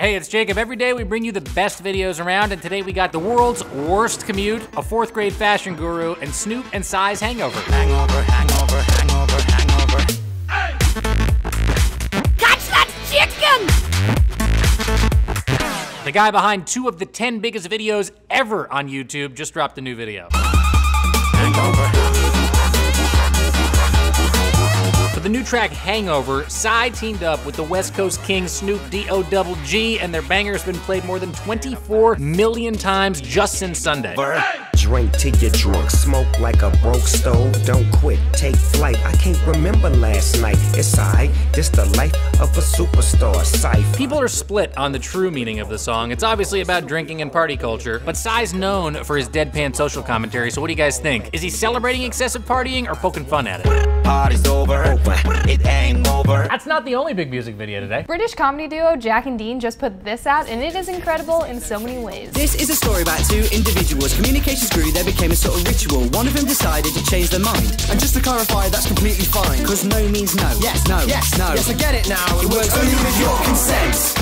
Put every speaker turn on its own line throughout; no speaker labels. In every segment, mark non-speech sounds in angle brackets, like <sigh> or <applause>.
Hey, it's Jacob. Every day we bring you the best videos around, and today we got the world's worst commute, a fourth grade fashion guru, and Snoop and Psy's hangover.
Hangover, hangover, hangover, hangover.
Catch that chicken!
The guy behind two of the 10 biggest videos ever on YouTube just dropped a new video.
Hangover.
For the new track Hangover, Psy teamed up with the West Coast King Snoop D-O-double-G, and their banger has been played more than 24 million times just since Sunday.
Drink till you're drunk, smoke like a broke stove. Don't quit, take flight. I can't remember last night. It's alright, this the life of a superstar. Cypher.
People are split on the true meaning of the song. It's obviously about drinking and party culture, but Psy's known for his deadpan social commentary, so what do you guys think? Is he celebrating excessive partying or poking fun at it?
Party's over. It ain't over.
That's not the only big music video today.
British comedy duo Jack and Dean just put this out, and it is incredible in so many ways.
This is a story about two individuals. Communications grew, there became a sort of ritual. One of them decided to change their mind.
And just to clarify, that's completely fine.
Because no means no.
Yes,
no.
Yes,
no.
Yes, I get it now. It works only with your consent.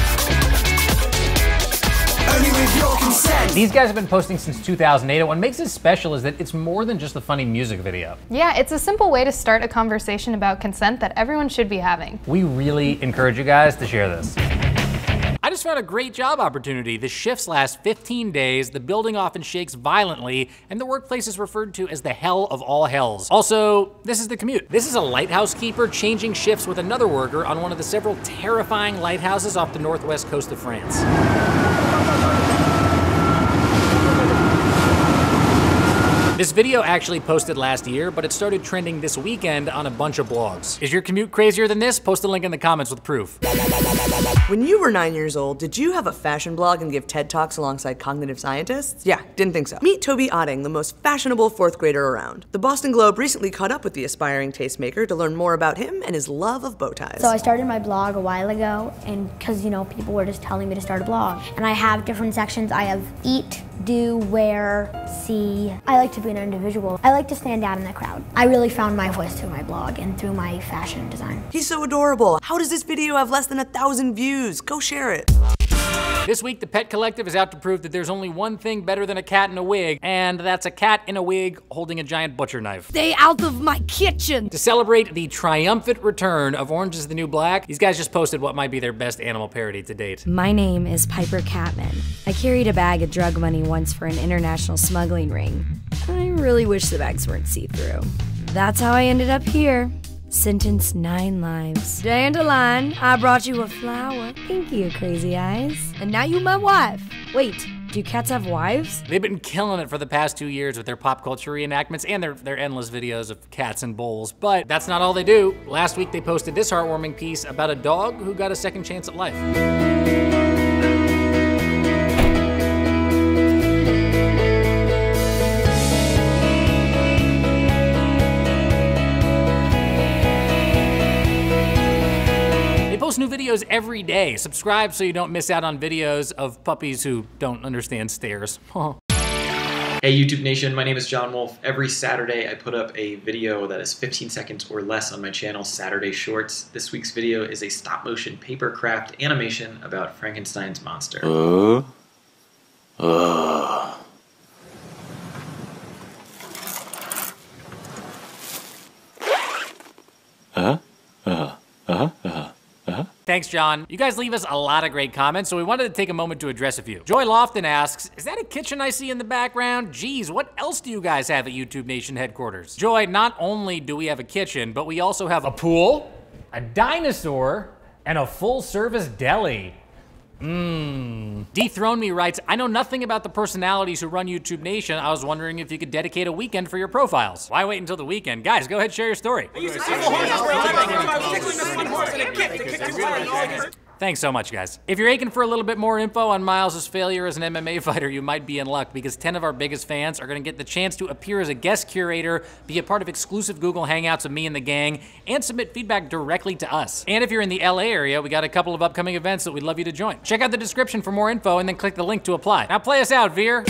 Only with your consent.
These guys have been posting since 2008, and what makes it special is that it's more than just a funny music video.
Yeah, it's a simple way to start a conversation about consent that everyone should be having.
We really encourage you guys to share this. Just found a great job opportunity. The shifts last 15 days, the building often shakes violently, and the workplace is referred to as the hell of all hells. Also, this is the commute. This is a lighthouse keeper changing shifts with another worker on one of the several terrifying lighthouses off the northwest coast of France. This video actually posted last year, but it started trending this weekend on a bunch of blogs. Is your commute crazier than this? Post a link in the comments with proof.
When you were nine years old, did you have a fashion blog and give TED Talks alongside cognitive scientists? Yeah, didn't think so. Meet Toby Otting, the most fashionable fourth grader around. The Boston Globe recently caught up with the aspiring tastemaker to learn more about him and his love of bow ties.
So I started my blog a while ago, and because you know people were just telling me to start a blog, and I have different sections. I have eat, do, wear, see. I like to be an individual. I like to stand out in the crowd. I really found my voice through my blog and through my fashion design.
He's so adorable. How does this video have less than a thousand views? Go share it.
This week, the Pet Collective is out to prove that there's only one thing better than a cat in a wig, and that's a cat in a wig holding a giant butcher knife.
Stay out of my kitchen!
To celebrate the triumphant return of Orange is the New Black, these guys just posted what might be their best animal parody to date.
My name is Piper Catman. I carried a bag of drug money once for an international smuggling ring. I really wish the bags weren't see through. That's how I ended up here. Sentenced nine lives. Dandelion, I brought you a flower. Thank you, crazy eyes. And now you my wife. Wait, do cats have wives?
They've been killing it for the past two years with their pop culture reenactments and their, their endless videos of cats and bowls. But that's not all they do. Last week they posted this heartwarming piece about a dog who got a second chance at life. Post new videos every day. Subscribe so you don't miss out on videos of puppies who don't understand stairs. <laughs>
Hey YouTube Nation, my name is John Wolf. Every Saturday I put up a video that is 15 seconds or less on my channel, Saturday Shorts. This week's video is a stop motion paper craft animation about Frankenstein's monster.
Uh. Uh. Uh. Uh. Uh. Uh.
Thanks, John. You guys leave us a lot of great comments, so we wanted to take a moment to address a few. Joy Lofton asks, is that a kitchen I see in the background? Geez, what else do you guys have at YouTube Nation headquarters? Joy, not only do we have a kitchen, but we also have a pool, a dinosaur, and a full-service deli. Mmm. Dethrone Me writes, I know nothing about the personalities who run YouTube Nation. I was wondering if you could dedicate a weekend for your profiles. Why wait until the weekend? Guys, go ahead, share your story. Thanks so much, guys. If you're aching for a little bit more info on Miles' failure as an MMA <laughs> fighter, you might be in luck because 10 of our biggest fans are gonna get the chance to appear as a guest curator, be a part of exclusive Google Hangouts of me and the gang, and submit feedback directly to us. And if you're in the LA area, we got a couple of upcoming events that we'd love you to join. Check out the description for more info and then click the link to apply. Now play us out, Vire.